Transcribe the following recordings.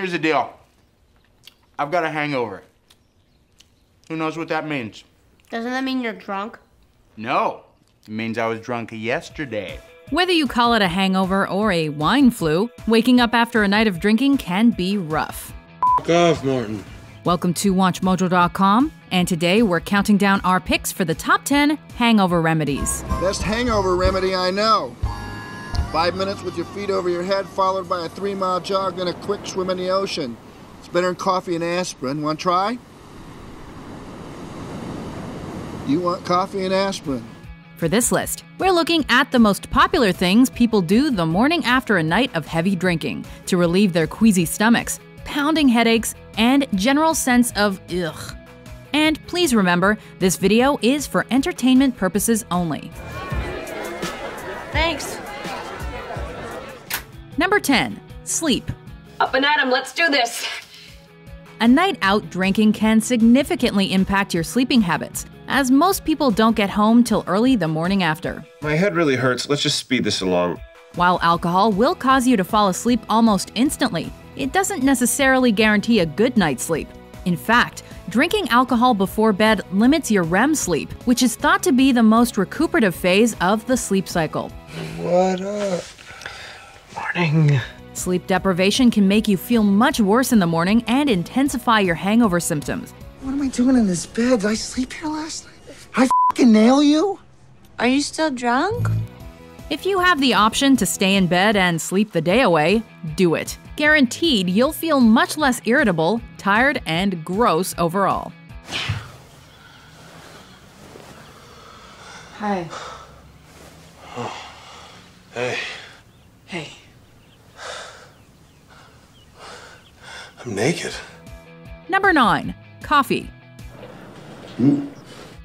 Here's the deal I've got a hangover. Who knows what that means? Doesn't that mean you're drunk? No, it means I was drunk yesterday. Whether you call it a hangover or a wine flu, waking up after a night of drinking can be rough. F off, Martin. Welcome to WatchMojo.com, and today we're counting down our picks for the top 10 hangover remedies. Best hangover remedy I know. Five minutes with your feet over your head, followed by a three mile jog, then a quick swim in the ocean. It's better than coffee and aspirin. Want to try? You want coffee and aspirin. For this list, we're looking at the most popular things people do the morning after a night of heavy drinking to relieve their queasy stomachs, pounding headaches, and general sense of ugh. And please remember, this video is for entertainment purposes only. Thanks. Number 10. Sleep. Up and at 'em, let's do this. A night out drinking can significantly impact your sleeping habits, as most people don't get home till early the morning after. My head really hurts. Let's just speed this along. While alcohol will cause you to fall asleep almost instantly, it doesn't necessarily guarantee a good night's sleep. In fact, drinking alcohol before bed limits your REM sleep, which is thought to be the most recuperative phase of the sleep cycle. What up? Morning. Sleep deprivation can make you feel much worse in the morning and intensify your hangover symptoms. What am I doing in this bed? Did I sleep here last night? I fucking nail you? Are you still drunk? If you have the option to stay in bed and sleep the day away, do it. Guaranteed, you'll feel much less irritable, tired, and gross overall. Hi. Oh. Hey, Hey. I'm naked. Number 9. Coffee. Hmm?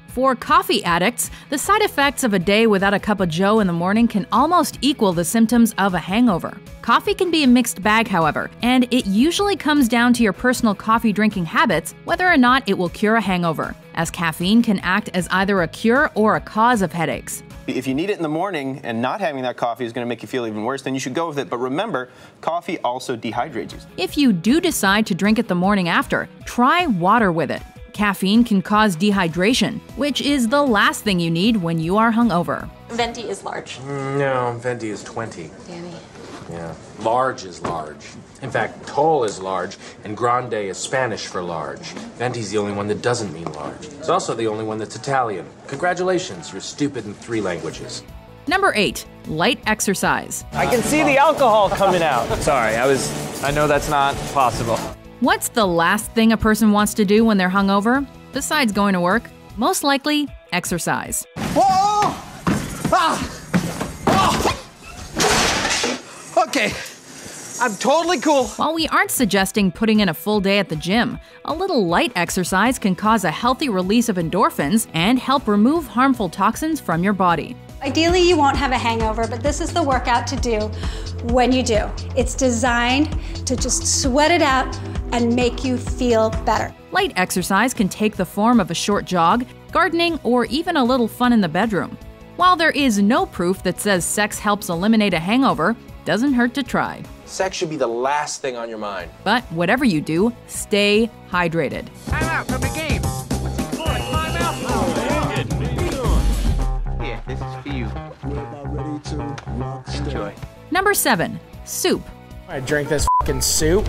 For coffee addicts, the side effects of a day without a cup of joe in the morning can almost equal the symptoms of a hangover. Coffee can be a mixed bag, however, and it usually comes down to your personal coffee drinking habits whether or not it will cure a hangover, as caffeine can act as either a cure or a cause of headaches. If you need it in the morning and not having that coffee is going to make you feel even worse, then you should go with it. But remember, coffee also dehydrates you. If you do decide to drink it the morning after, try water with it. Caffeine can cause dehydration, which is the last thing you need when you are hungover. Venti is large. Mm, no, Venti is 20. Danny. Yeah. Large is large. In fact, tall is large, and grande is Spanish for large. Venti's the only one that doesn't mean large. It's also the only one that's Italian. Congratulations, you're stupid in three languages. Number 8. Light exercise. I can see the alcohol coming out. Sorry, I was. I know that's not possible. What's the last thing a person wants to do when they're hungover? Besides going to work? Most likely, exercise. Whoa! Ah! Oh! Okay. I'm totally cool. While we aren't suggesting putting in a full day at the gym, a little light exercise can cause a healthy release of endorphins and help remove harmful toxins from your body. Ideally, you won't have a hangover, but this is the workout to do when you do. It's designed to just sweat it out and make you feel better. Light exercise can take the form of a short jog, gardening, or even a little fun in the bedroom. While there is no proof that says sex helps eliminate a hangover, doesn't hurt to try. Sex should be the last thing on your mind. But whatever you do, stay hydrated. Time out from the game. Yeah, this is for you. Enjoy. Number 7. Soup. I drink this fucking soup,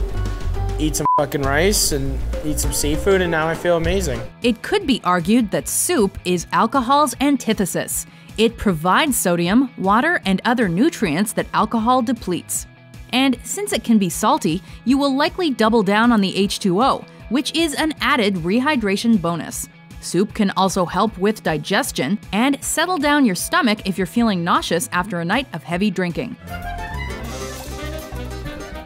eat some fucking rice, and eat some seafood, and now I feel amazing. It could be argued that soup is alcohol's antithesis. It provides sodium, water, and other nutrients that alcohol depletes. And since it can be salty, you will likely double down on the H2O, which is an added rehydration bonus. Soup can also help with digestion and settle down your stomach if you're feeling nauseous after a night of heavy drinking.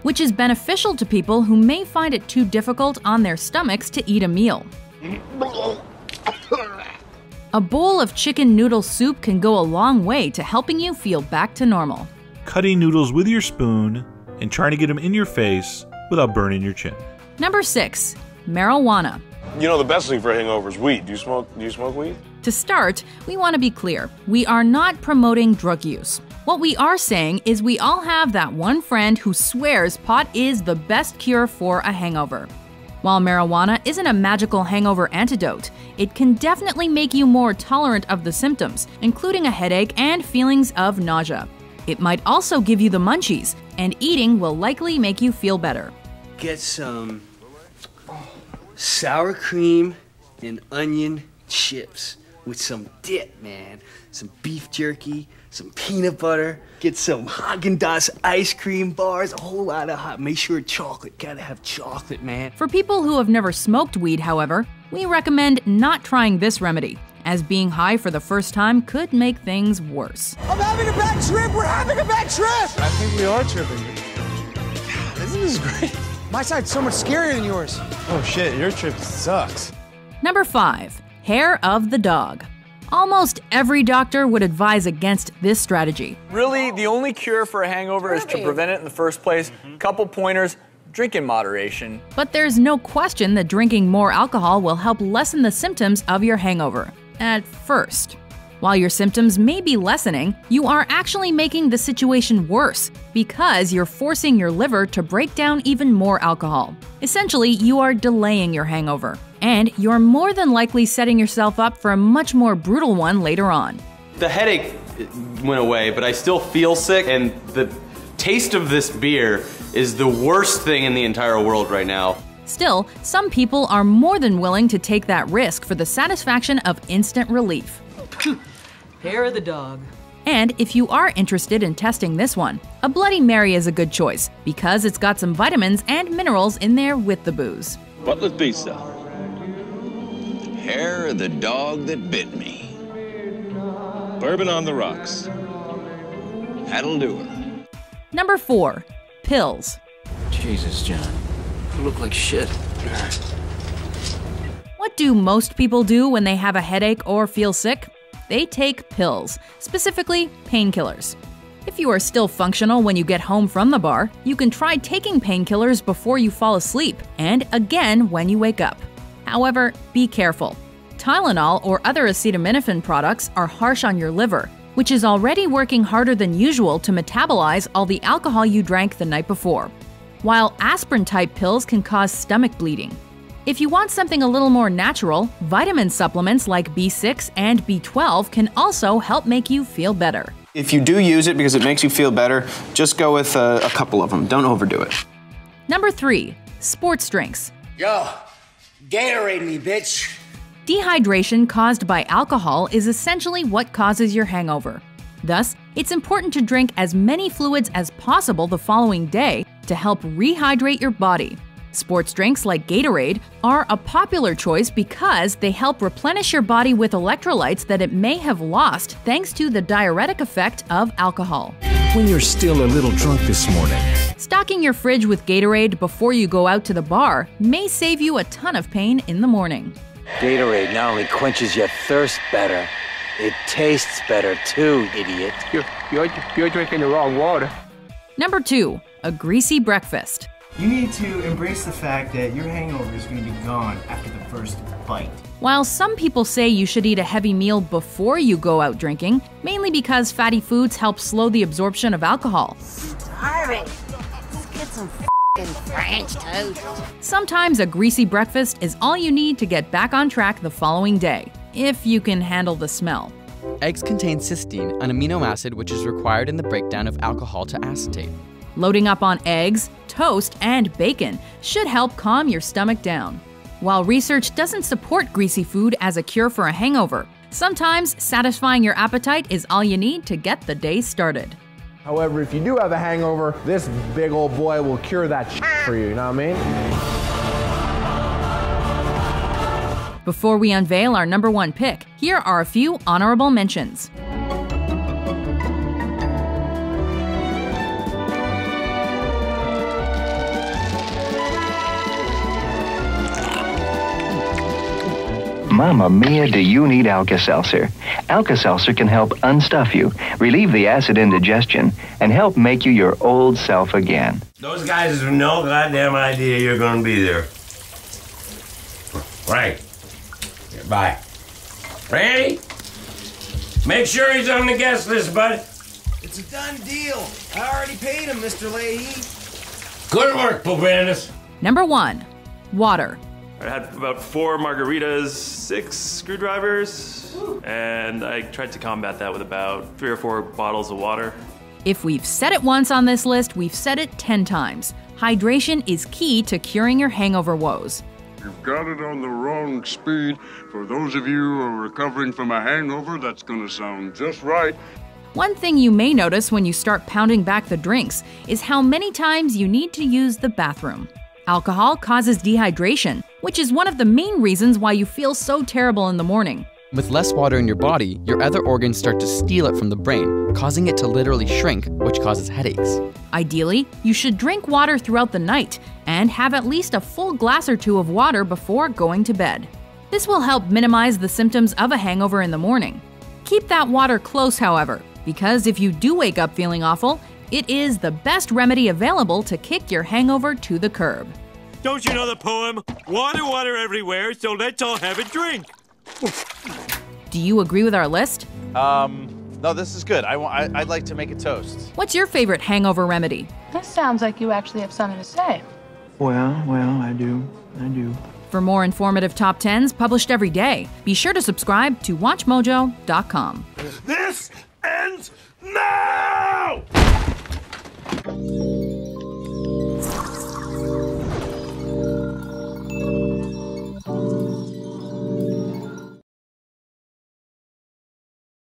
Which is beneficial to people who may find it too difficult on their stomachs to eat a meal. A bowl of chicken noodle soup can go a long way to helping you feel back to normal. Cutting noodles with your spoon and trying to get them in your face without burning your chin. Number 6. Marijuana. You know the best thing for a hangover is weed. Do you smoke? Do you smoke weed? To start, we want to be clear we are not promoting drug use. What we are saying is we all have that one friend who swears pot is the best cure for a hangover. While marijuana isn't a magical hangover antidote, it can definitely make you more tolerant of the symptoms, including a headache and feelings of nausea. It might also give you the munchies, and eating will likely make you feel better. Get some sour cream and onion chips with some dip, man. Some beef jerky, some peanut butter. Get some Haagen-Dazs ice cream bars, a whole lot of hot. Make sure chocolate. Gotta have chocolate, man. For people who have never smoked weed, however, we recommend not trying this remedy, as being high for the first time could make things worse. I'm having a bad trip. We're having a bad trip. I think we are tripping. This is great. My side's so much scarier than yours. Oh shit, your trip sucks. Number 5. Hair of the dog. Almost every doctor would advise against this strategy. Really, the only cure for a hangover is to prevent it in the first place. Mm-hmm. Couple pointers drink in moderation. But there's no question that drinking more alcohol will help lessen the symptoms of your hangover. At first. While your symptoms may be lessening, you are actually making the situation worse because you're forcing your liver to break down even more alcohol. Essentially, you are delaying your hangover, and you're more than likely setting yourself up for a much more brutal one later on. The headache went away, but I still feel sick, and the taste of this beer is the worst thing in the entire world right now. Still, some people are more than willing to take that risk for the satisfaction of instant relief. Hair of the dog. And if you are interested in testing this one, a Bloody Mary is a good choice because it's got some vitamins and minerals in there with the booze. Butler's Pizza. Hair of the dog that bit me. Bourbon on the rocks. That'll do her. Number 4. Pills. Jesus, John. You look like shit. What do most people do when they have a headache or feel sick? They take pills, specifically painkillers. If you are still functional when you get home from the bar, you can try taking painkillers before you fall asleep and again when you wake up. However, be careful. Tylenol or other acetaminophen products are harsh on your liver, which is already working harder than usual to metabolize all the alcohol you drank the night before. While aspirin type pills can cause stomach bleeding. If you want something a little more natural, vitamin supplements like B6 and B12 can also help make you feel better. If you do use it because it makes you feel better, just go with uh, a couple of them. Don't overdo it. Number 3. Sports drinks. Yo, Gatorade me, bitch. Dehydration caused by alcohol is essentially what causes your hangover. Thus, it's important to drink as many fluids as possible the following day to help rehydrate your body. Sports drinks like Gatorade are a popular choice because they help replenish your body with electrolytes that it may have lost thanks to the diuretic effect of alcohol. When you're still a little drunk this morning, Stocking your fridge with Gatorade before you go out to the bar may save you a ton of pain in the morning. Gatorade not only quenches your thirst better, it tastes better too, idiot. You're, you're, you're drinking the wrong water. Number 2. A greasy breakfast. You need to embrace the fact that your hangover is going to be gone after the first bite. While some people say you should eat a heavy meal before you go out drinking, mainly because fatty foods help slow the absorption of alcohol. Starving. Let's get some f***ing French toast. Sometimes a greasy breakfast is all you need to get back on track the following day, if you can handle the smell. Eggs contain cysteine, an amino acid which is required in the breakdown of alcohol to acetate. Loading up on eggs, toast, and bacon should help calm your stomach down. While research doesn't support greasy food as a cure for a hangover, sometimes satisfying your appetite is all you need to get the day started. However, if you do have a hangover, this big old boy will cure that for you, you know what I mean? Before we unveil our number one pick, here are a few honorable mentions. Mama Mia, do you need Alka-Seltzer? Alka-Seltzer can help unstuff you, relieve the acid indigestion, and help make you your old self again. Those guys have no goddamn idea you're gonna be there. Right. Yeah, bye. Randy? Make sure he's on the guest list, bud. It's a done deal. I already paid him, Mr. Lahey. Good work, Bobandy. Number 1. Water. I had about four margaritas, six screwdrivers, and I tried to combat that with about three or four bottles of water. If we've said it once on this list, we've said it 10 times. Hydration is key to curing your hangover woes. You've got it on the wrong speed. For those of you who are recovering from a hangover, that's gonna sound just right. One thing you may notice when you start pounding back the drinks is how many times you need to use the bathroom. Alcohol causes dehydration, which is one of the main reasons why you feel so terrible in the morning. With less water in your body, your other organs start to steal it from the brain, causing it to literally shrink, which causes headaches. Ideally, you should drink water throughout the night and have at least a full glass or two of water before going to bed. This will help minimize the symptoms of a hangover in the morning. Keep that water close, however, because if you do wake up feeling awful, it is the best remedy available to kick your hangover to the curb. Don't you know the poem? Water, water everywhere, so let's all have a drink. Do you agree with our list? Um, no, this is good. I I I'd like to make a toast. What's your favorite hangover remedy? This sounds like you actually have something to say. Well, well, I do. I do. For more informative top 10s published every day, be sure to subscribe to WatchMojo.com. This